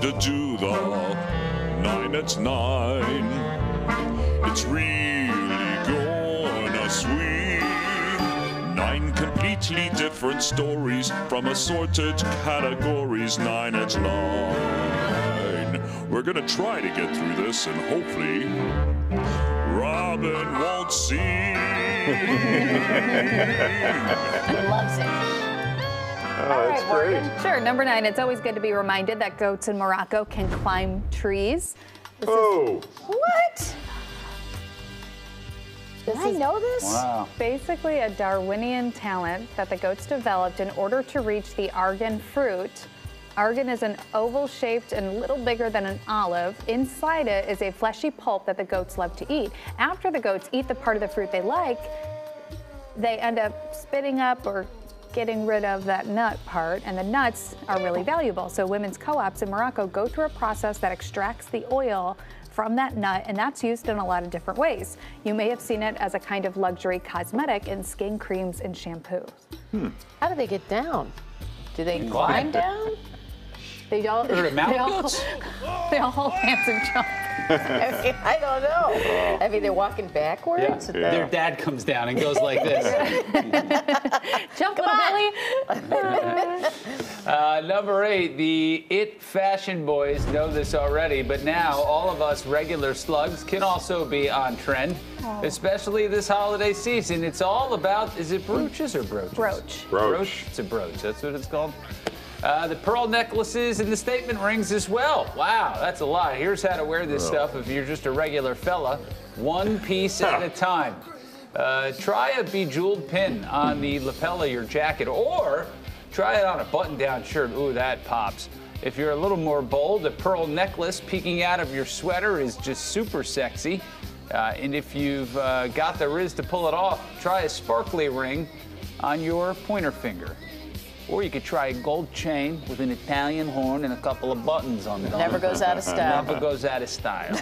to do the nine at nine. It's really gonna swing. Nine completely different stories from assorted categories. Nine at nine. We're gonna try to get through this and hopefully Robin won't see. Loves it. Oh, that's right, great. Morgan. Sure. Number nine, it's always good to be reminded that goats in Morocco can climb trees. Oh, What? Did I know this? Wow. Basically, a Darwinian talent that the goats developed in order to reach the argan fruit. Argan is an oval shaped and little bigger than an olive. Inside it is a fleshy pulp that the goats love to eat. After the goats eat the part of the fruit they like, they end up spitting up or getting rid of that nut part, and the nuts are really valuable. So, women's co ops in Morocco go through a process that extracts the oil from that nut, and that's used in a lot of different ways. You may have seen it as a kind of luxury cosmetic in skin creams and shampoos. Hmm. How do they get down? Do they climb down? They all, Heard of mountain they all, goats? they all hold hands and jump. I mean, I don't know. I mean, they're walking backwards. Yeah. Their dad comes down and goes like this. Jump, little Billy. Uh, number eight, the It Fashion Boys know this already, but now all of us regular slugs can also be on trend, especially this holiday season. It's all about, is it brooches or brooches? Brooch. Brooch. It's a brooch. That's what it's called. Uh, the pearl necklaces and the statement rings as well. Wow, that's a lot. Here's how to wear this stuff if you're just a regular fella, one piece at a time. Uh, try a bejeweled pin on the lapel of your jacket, or try it on a button-down shirt. Ooh, that pops. If you're a little more bold, a pearl necklace peeking out of your sweater is just super sexy. Uh, and if you've uh, got the riz to pull it off, try a sparkly ring on your pointer finger. Or you could try a gold chain with an Italian horn and a couple of buttons on it. Never goes out of style. Never goes out of style.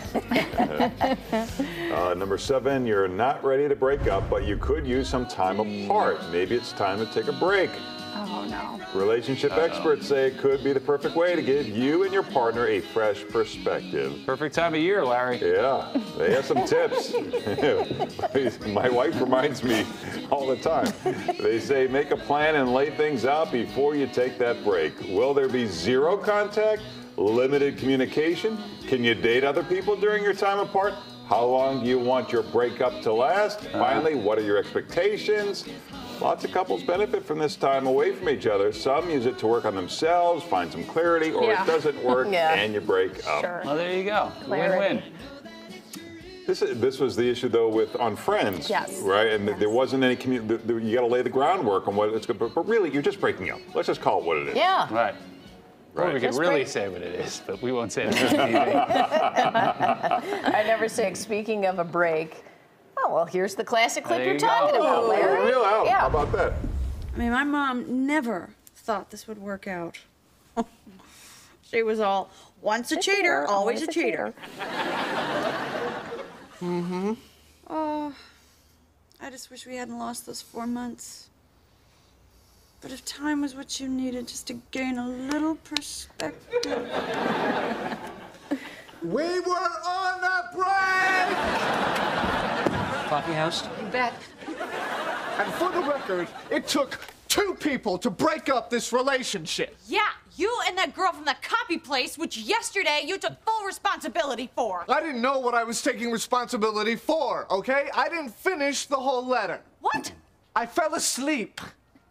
Uh, number seven, you're not ready to break up, but you could use some time apart. Maybe it's time to take a break. Oh, no. Relationship experts say it could be the perfect way to give you and your partner a fresh perspective. Perfect time of year, Larry. Yeah, they have some tips. My wife reminds me all the time. They say make a plan and lay things out before you take that break. Will there be zero contact? Limited communication? Can you date other people during your time apart? How long do you want your breakup to last? Uh-huh. Finally, what are your expectations? Lots of couples benefit from this time away from each other. Some use it to work on themselves, find some clarity, or Yeah. it doesn't work Yeah. and you break up. Sure. Well, there you go. Win-win. This is, this was the issue though with on Friends, Yes. right? And Yes. there wasn't any commu- the, the, You got to lay the groundwork on what it's good, but, but really you're just breaking up. Let's just call it what it is. Yeah. Right. Or we Right. could Just really break- say what it is, but we won't say it on TV. I never say, speaking of a break, oh, well, here's the classic clip There you're you go. talking about, Oh, Larry. real out. Yeah. How about that? I mean, my mom never thought this would work out. she was all once a cheater, always, a cheater. mm-hmm. Oh, I just wish we hadn't lost those four months. But if time was what you needed just to gain a little perspective. We were on a break! Coffee house? And for the record, it took two people to break up this relationship. Yeah, you and that girl from the copy place, which yesterday you took full responsibility for. I didn't know what I was taking responsibility for, okay? I didn't finish the whole letter. What? I fell asleep.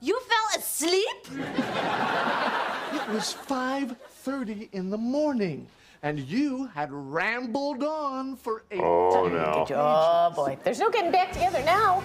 You fell asleep? It was 5:30 in the morning, and you had rambled on for eight Oh no. Oh, boy. There's no getting back together now.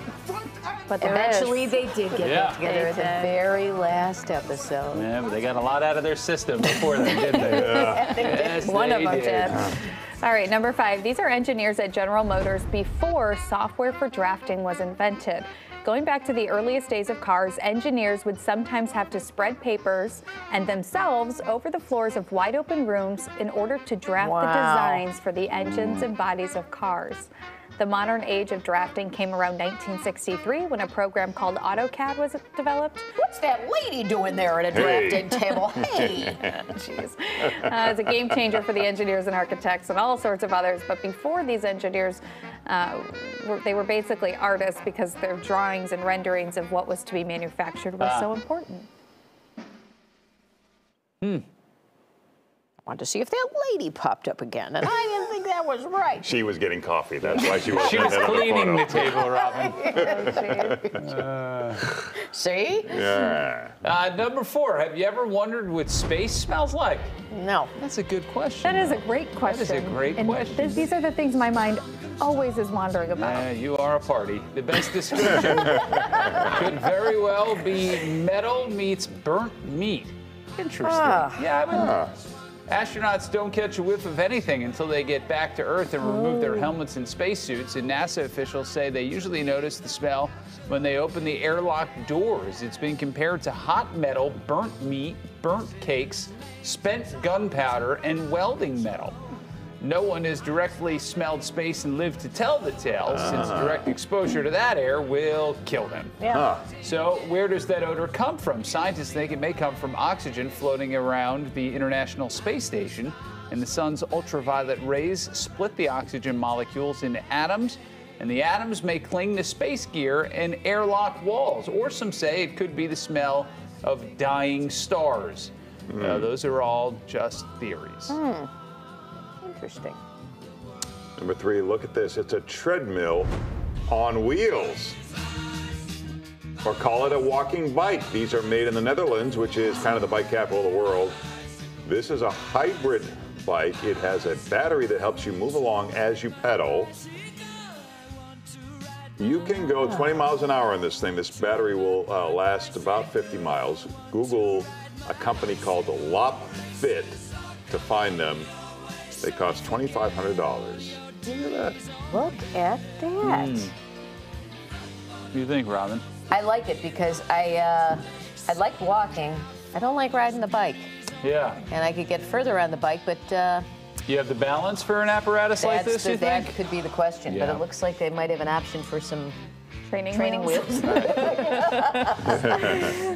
But there Eventually, is. they did get Yeah. back together at the very last episode. yeah, but they got a lot out of their system before then, didn't they? Yes, One of they them did. did. All right, number five. These are engineers at General Motors before software for drafting was invented. Going back to the earliest days of cars, engineers would sometimes have to spread papers and themselves over the floors of wide open rooms in order to draft the designs for the engines and bodies of cars. The modern age of drafting came around 1963 when a program called AutoCAD was developed. What's that lady doing there at a Hey. drafting table? Hey. Jeez. Uh, it's a game changer for the engineers and architects and all sorts of others. But before these engineers, uh, were, they were basically artists because their drawings and renderings of what was to be manufactured was Ah. so important. Hmm. I wanted to see if that lady popped up again, and I didn't think that was right. She was getting coffee. That's why she was. She was that other cleaning the photo. table, Robin. See? Yeah. Uh, number four, have you ever wondered what space smells like? No. That's a good question. That is a great question. is a great and question. th- these are the things my mind always is wandering about. Uh, you are a party. The best description could very well be metal meets burnt meat. Interesting. Ah. Yeah, I would. Astronauts don't catch a whiff of anything until they get back to Earth and remove their oh. helmets and spacesuits. And NASA officials say they usually notice the smell when they open the airlock doors. It's been compared to hot metal, burnt meat, burnt cakes, spent gunpowder, and welding metal. No one has directly smelled space and lived to tell the tale, since uh-huh. direct exposure to that air will kill them. Yeah. So, where does that odor come from? Scientists think it may come from oxygen floating around the International Space Station, and the sun's ultraviolet rays split the oxygen molecules into atoms, and the atoms may cling to space gear and airlock walls. Or some say it could be the smell of dying stars. Uh, hmm. those are all just theories. Hmm. Interesting. Number three, look at this. It's a treadmill on wheels. Or call it a walking bike. These are made in the Netherlands, which is kind of the bike capital of the world. This is a hybrid bike. It has a battery that helps you move along as you pedal. You can go 20 miles an hour on this thing. This battery will uh, last about 50 miles. Google a company called Lopifit to find them. They cost $2,500. Look at that. Look at that. What do you think, Robin? I like it because I uh, I like walking. I don't like riding the bike, Yeah. and I could get further on the bike, but uh, You have the balance for an apparatus like that's this, the, you that could be the question. Yeah. But it looks like they might have an option for some Training, training wheels.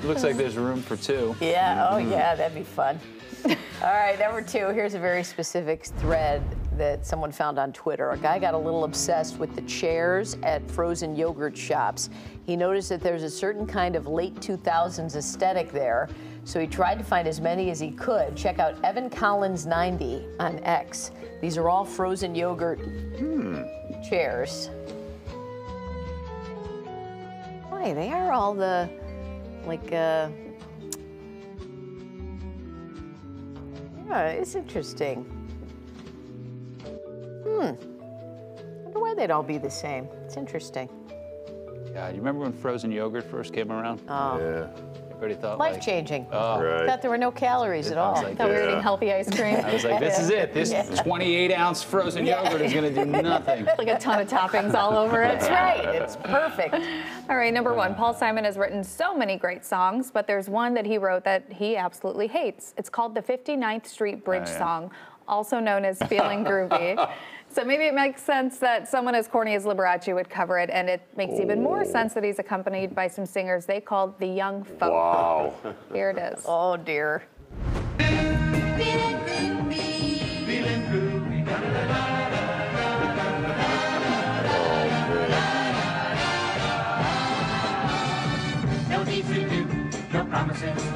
Looks like there's room for two. Yeah, oh mm-hmm. yeah, that'd be fun. All right, number two, here's a very specific thread that someone found on Twitter. A guy got a little obsessed with the chairs at frozen yogurt shops. He noticed that there's a certain kind of late 2000s aesthetic there, so he tried to find as many as he could. Check out Evan Collins 90 on X. These are all frozen yogurt hmm. chairs. Boy, they are all the, like, uh, Yeah, it's interesting. Hmm. wonder why they'd all be the same. It's interesting. Yeah, do you remember when frozen yogurt first came around? Oh, Yeah. Everybody thought life like, changing. oh, Right. Thought there were no calories at I was all. like, Thought we were eating healthy ice cream. I was like, this is it. This Yeah. 28 ounce frozen Yeah. yogurt is going to do nothing. like a ton of toppings all over it. That's right. It's perfect. All right, number one, Paul Simon has written so many great songs, but there's one that he wrote that he absolutely hates. It's called the 59th Street Bridge Oh, yeah. song, also known as Feeling Groovy. So maybe it makes sense that someone as corny as Liberace would cover it, and it makes even more oh. sense that he's accompanied by some singers they called the Young Folk. Wow. Here it is. Oh dear. No deeds to do, no promises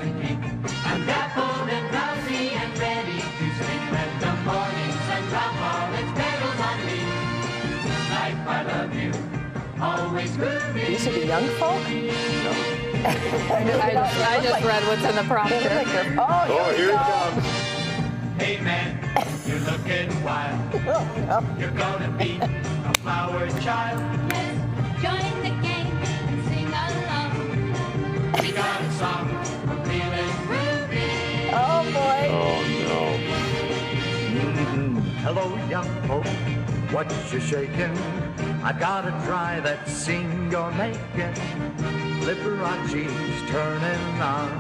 These are the young folk? I just, I just read what's in the They look prompter. like they're. Oh, Oh, here we it go. comes. Hey man, you're looking wild. Oh, you're gonna be a flower child. Yes, Join the game and sing along. We got a song for feeling groovy. Oh boy. Oh, no. Mm-hmm. Hello, young folk, what you shaking? I gotta try that scene you're making. Liberace's turning on.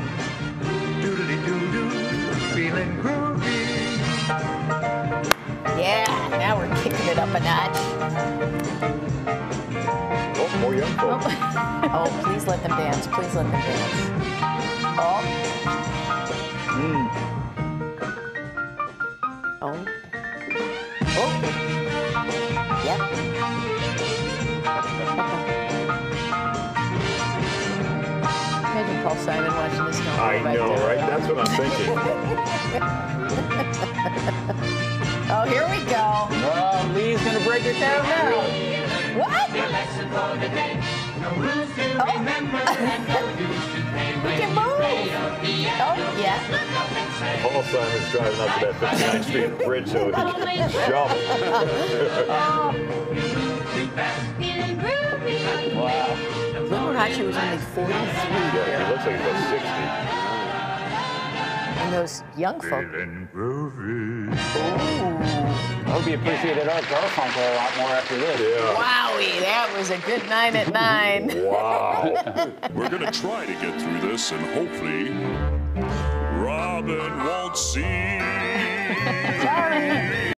Doodly doo doo, feeling groovy. Yeah, now we're kicking it up a notch. Oh, more young folks. Oh, oh please let them dance. Please let them dance. Oh. Oh. Imagine Paul Simon watching this going I know, there. right? That's what I'm thinking. Oh, here we go. Oh, Lee's gonna break it down now. What? Your lesson for the day. No rules to remember and no dues to pay. We can move. Oh, yeah. Paul Simon's driving up to that 59th Street bridge so he can jump. Oh. Wow. Remember how was only 43 Yeah, he looks like he's about 60. and those young folk. I hope you appreciated Art Garfunkel a lot more after this. Yeah. Wowie, that was a good nine at nine. Wow. We're gonna try to get through this and hopefully Robin won't see.